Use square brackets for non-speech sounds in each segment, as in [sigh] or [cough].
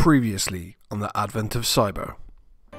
Previously on the advent of cyber.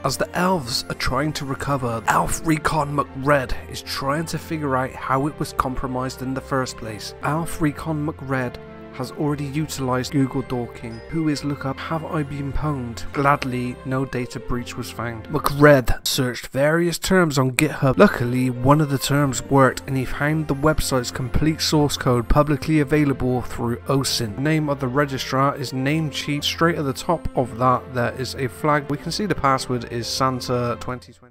As the elves are trying to recover, Elf Recon McRed is trying to figure out how it was compromised in the first place. Elf Recon McRed has already utilized Google Dorking, WHOIS look up have I been pwned? Gladly, no data breach was found. McRed searched various terms on GitHub. Luckily, one of the terms worked and he found the website's complete source code publicly available through OSINT. Name of the registrar is Namecheap. Straight at the top of that, there is a flag. We can see the password is Santa 2022.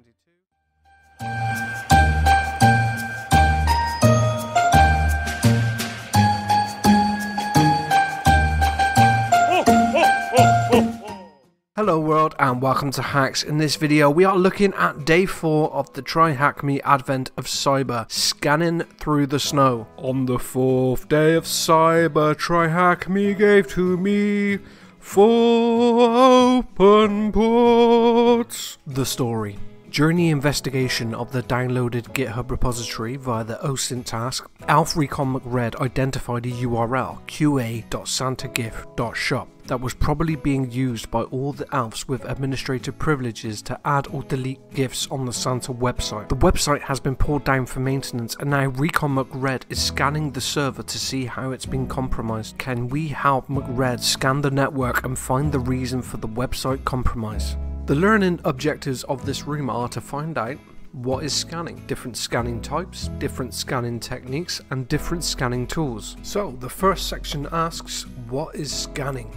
Hello world and welcome to Hacks. In this video we are looking at day 4 of the TryHackMe Advent of Cyber, scanning through the snow. On the fourth day of Cyber, TryHackMe gave to me four open ports. The story. During the investigation of the downloaded GitHub repository via the OSINT task, Elf Recon McRed identified a URL, qa.santagift.shop, that was probably being used by all the Alfs with administrative privileges to add or delete GIFs on the Santa website. The website has been pulled down for maintenance and now Recon McRed is scanning the server to see how it's been compromised. Can we help McRed scan the network and find the reason for the website compromise? The learning objectives of this room are to find out what is scanning, different scanning types, different scanning techniques, and different scanning tools. So, the first section asks, what is scanning?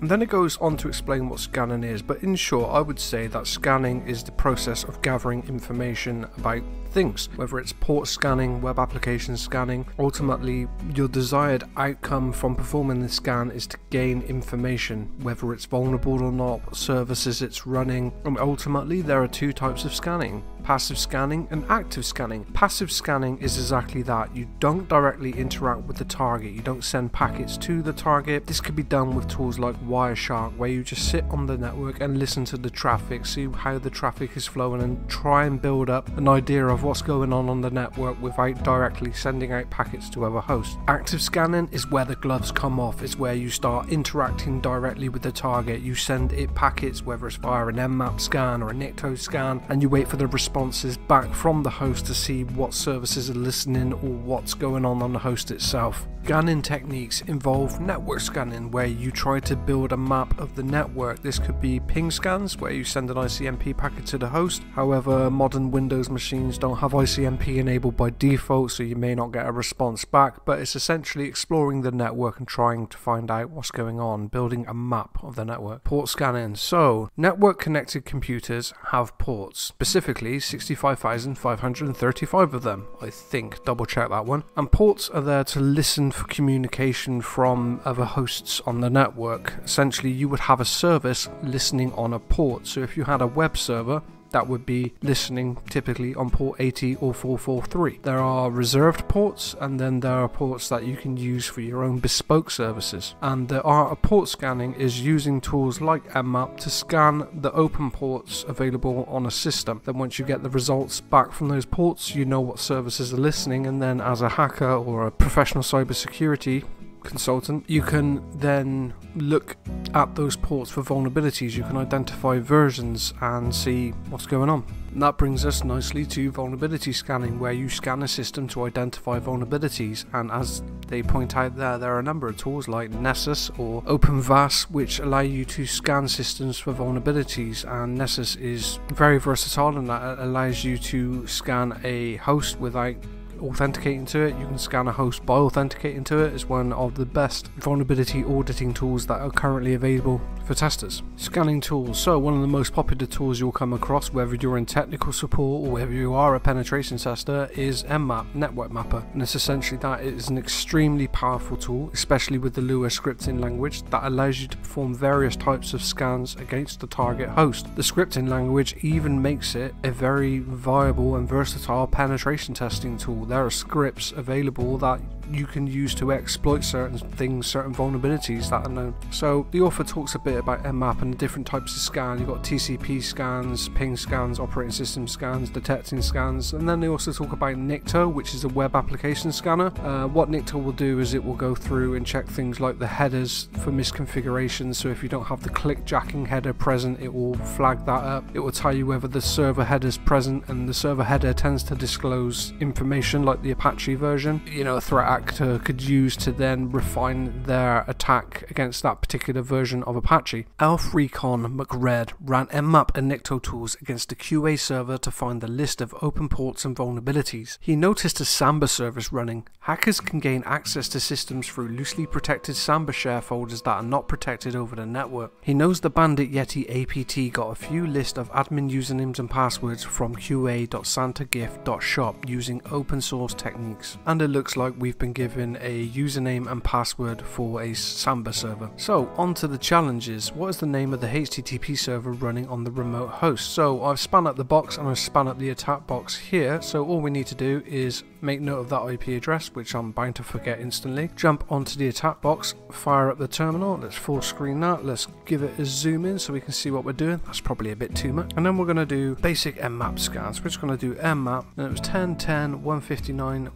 And then it goes on to explain what scanning is, but in short, I would say that scanning is the process of gathering information about things, whether it's port scanning, web application scanning. Ultimately, your desired outcome from performing the scan is to gain information, whether it's vulnerable or not, services it's running. And ultimately, there are two types of scanning passive scanning and active scanning. Passive scanning is exactly that. You don't directly interact with the target, you don't send packets to the target. This could be done with tools like Wireshark, where you just sit on the network and listen to the traffic, see how the traffic is flowing, and try and build up an idea of what's going on on the network without directly sending out packets to other hosts. Active scanning is where the gloves come off, it's where you start interacting directly with the target. You send it packets, whether it's via an Nmap scan or a Nikto scan, and you wait for the response responses back from the host to see what services are listening or what's going on on the host itself. Scanning techniques involve network scanning, where you try to build a map of the network. This could be ping scans, where you send an ICMP packet to the host. However, modern Windows machines don't have ICMP enabled by default, so you may not get a response back, but it's essentially exploring the network and trying to find out what's going on, building a map of the network. Port scanning. So, network connected computers have ports, specifically 65,535 of them, I think. Double check that one. And ports are there to listen for communication from other hosts on the network. Essentially, you would have a service listening on a port. So if you had a web server, that would be listening typically on port 80 or 443. There are reserved ports and then there are ports that you can use for your own bespoke services. And the art of port scanning is using tools like Nmap to scan the open ports available on a system. Then once you get the results back from those ports, you know what services are listening and then as a hacker or a professional cybersecurity consultant, you can then look at those ports for vulnerabilities. You can identify versions and see what's going on. And that brings us nicely to vulnerability scanning, where you scan a system to identify vulnerabilities. And as they point out there, there are a number of tools like Nessus or OpenVAS which allow you to scan systems for vulnerabilities. And Nessus is very versatile and that allows you to scan a host without authenticating to it. You can scan a host by authenticating to it. It's one of the best vulnerability auditing tools that are currently available for testers. Scanning tools. So one of the most popular tools you'll come across, whether you're in technical support or whether you are a penetration tester, is Nmap, Network Mapper. And it's essentially that it is an extremely powerful tool, especially with the Lua scripting language that allows you to perform various types of scans against the target host. The scripting language even makes it a very viable and versatile penetration testing tool there are scripts available that you can use to exploit certain things, certain vulnerabilities that are known. So the author talks a bit about Nmap and the different types of scan. You've got TCP scans, ping scans, operating system scans, detecting scans, and then they also talk about Nikto, which is a web application scanner. Uh, what Nikto will do is it will go through and check things like the headers for misconfiguration. So if you don't have the click jacking header present, it will flag that up. It will tell you whether the server header is present, and the server header tends to disclose information like the Apache version. You know, a threat actor could use to then refine their attack against that particular version of Apache. Elf Recon McRed ran Nmap and Nikto tools against a QA server to find the list of open ports and vulnerabilities. He noticed a Samba service running. Hackers can gain access to systems through loosely protected Samba share folders that are not protected over the network. He knows the Bandit Yeti APT got a few list of admin usernames and passwords from qa.santagift.shop using open source techniques. And it looks like we've been given a username and password for a Samba server. So on to the challenges. What is the name of the HTTP server running on the remote host? So I've spun up the box and I've spun up the attack box here. So all we need to do is make note of that IP address, which I'm bound to forget instantly. Jump onto the attack box, fire up the terminal. Let's full screen that. Let's give it a zoom in so we can see what we're doing. That's probably a bit too much. And then we're going to do basic Nmap scans. We're just going to do Nmap, and it was 10, 10, 159,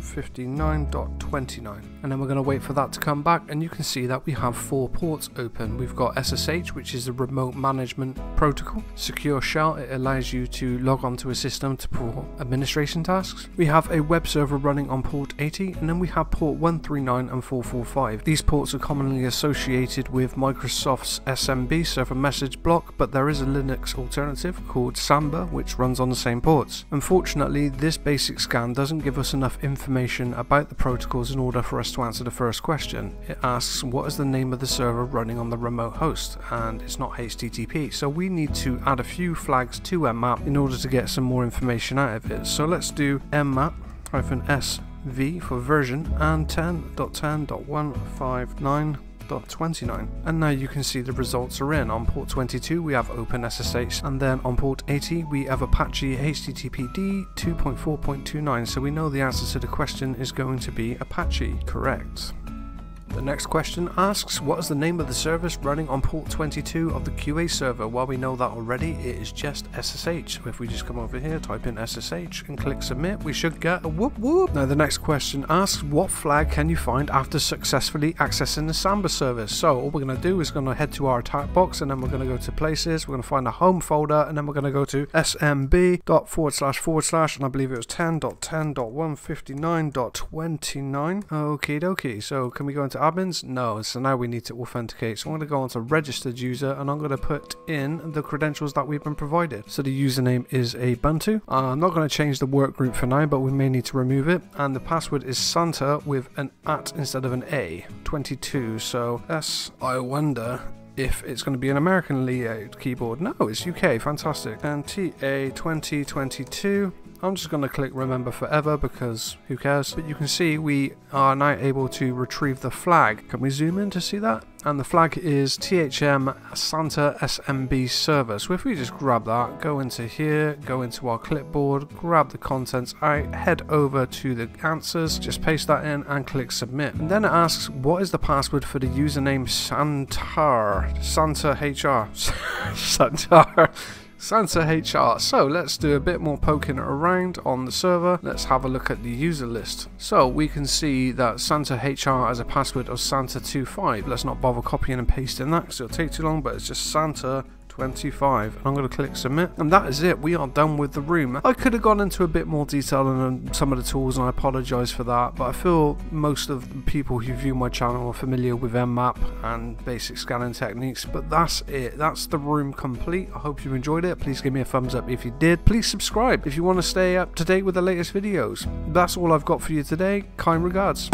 10.10.159.29. And then we're going to wait for that to come back, and you can see that we have four ports open. We've got SSH, which is the remote management protocol. Secure Shell, it allows you to log onto a system to perform administration tasks. We have a web server running on port 80, and then we have port 139 and 445. These ports are commonly associated with Microsoft's SMB server message block, but there is a Linux alternative called Samba, which runs on the same ports. Unfortunately, this basic scan doesn't give us enough information about the protocols in order for us to answer the first question. It asks what is the name of the server running on the remote host, and it's not HTTP, so we need to add a few flags to Nmap in order to get some more information out of it. So let's do nmap sv for version and 10.10.159.29 and now you can see the results are in. On port 22 we have OpenSSH and then on port 80 we have Apache HTTPD 2.4.29 so we know the answer to the question is going to be Apache, correct. The next question asks, what is the name of the service running on port 22 of the QA server? Well, we know that already, it is just SSH. If we just come over here, type in SSH and click submit, we should get a whoop whoop. Now the next question asks, what flag can you find after successfully accessing the Samba service? So all we're going to do is going to head to our attack box and then we're going to go to places, we're going to find a home folder and then we're going to go to smb dot forward slash forward slash and I believe it was 10.10.159.29. Okie dokie, so can we go into admins? No, so now we need to authenticate. So I'm going to go on to registered user and I'm going to put in the credentials that we've been provided. So the username is Ubuntu. Uh, I'm not going to change the work group for now, but we may need to remove it. And the password is Santa with an at instead of an A, 22. So S, I wonder if it's going to be an American layout keyboard. No, it's UK, fantastic. And TA 2022. I'm just going to click remember forever because who cares. But you can see we are now able to retrieve the flag. Can we zoom in to see that? And the flag is THM Santa SMB server. So if we just grab that, go into here, go into our clipboard, grab the contents out, head over to the answers, just paste that in and click submit. And then it asks, what is the password for the username Santar? Santa HR. [laughs] Santar. Santa HR. So let's do a bit more poking around on the server. Let's have a look at the user list. So we can see that Santa HR has a password of Santa25. Let's not bother copying and pasting that because it'll take too long, but it's just Santa 25 and I'm going to click submit and that is it. We are done with the room. I could have gone into a bit more detail on um, some of the tools and I apologize for that but I feel most of the people who view my channel are familiar with Nmap and basic scanning techniques but that's it. That's the room complete. I hope you enjoyed it. Please give me a thumbs up if you did. Please subscribe if you want to stay up to date with the latest videos. That's all I've got for you today. Kind regards